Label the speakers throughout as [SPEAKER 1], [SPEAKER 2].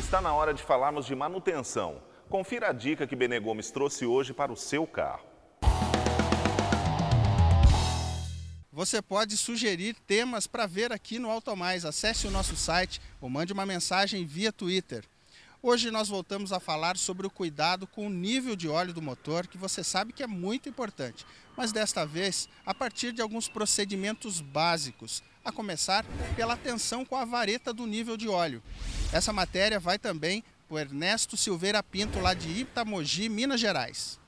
[SPEAKER 1] Está na hora de falarmos de manutenção. Confira a dica que Bene Gomes trouxe hoje para o seu carro.
[SPEAKER 2] Você pode sugerir temas para ver aqui no Automais. Acesse o nosso site ou mande uma mensagem via Twitter. Hoje nós voltamos a falar sobre o cuidado com o nível de óleo do motor, que você sabe que é muito importante, mas desta vez a partir de alguns procedimentos básicos, a começar pela atenção com a vareta do nível de óleo. Essa matéria vai também para o Ernesto Silveira Pinto, lá de Itamogi, Minas Gerais.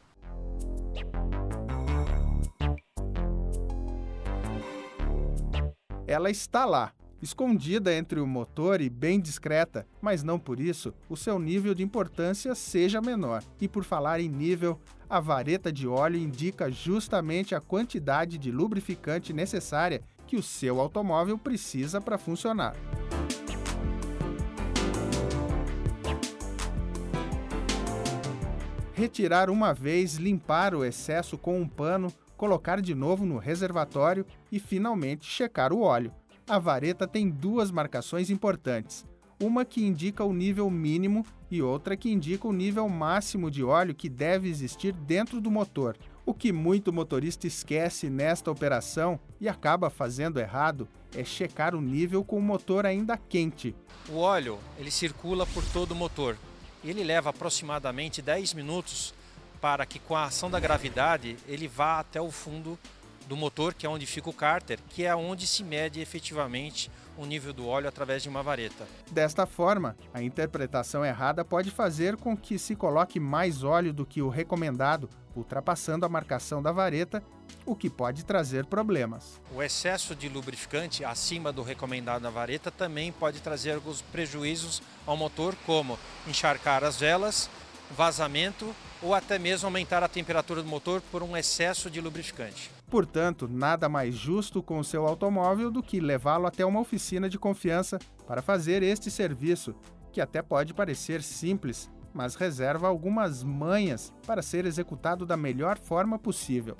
[SPEAKER 3] Ela está lá, escondida entre o motor e bem discreta, mas não por isso o seu nível de importância seja menor. E por falar em nível, a vareta de óleo indica justamente a quantidade de lubrificante necessária que o seu automóvel precisa para funcionar. Retirar uma vez, limpar o excesso com um pano, colocar de novo no reservatório e finalmente checar o óleo a vareta tem duas marcações importantes. Uma que indica o nível mínimo e outra que indica o nível máximo de óleo que deve existir dentro do motor. O que muito motorista esquece nesta operação e acaba fazendo errado é checar o nível com o motor ainda quente.
[SPEAKER 4] O óleo ele circula por todo o motor. Ele leva aproximadamente 10 minutos para que com a ação da gravidade ele vá até o fundo do motor, que é onde fica o cárter, que é onde se mede efetivamente o nível do óleo através de uma vareta.
[SPEAKER 3] Desta forma, a interpretação errada pode fazer com que se coloque mais óleo do que o recomendado, ultrapassando a marcação da vareta, o que pode trazer problemas.
[SPEAKER 4] O excesso de lubrificante acima do recomendado na vareta também pode trazer alguns prejuízos ao motor, como encharcar as velas, vazamento ou até mesmo aumentar a temperatura do motor por um excesso de lubrificante.
[SPEAKER 3] Portanto, nada mais justo com o seu automóvel do que levá-lo até uma oficina de confiança para fazer este serviço, que até pode parecer simples, mas reserva algumas manhas para ser executado da melhor forma possível.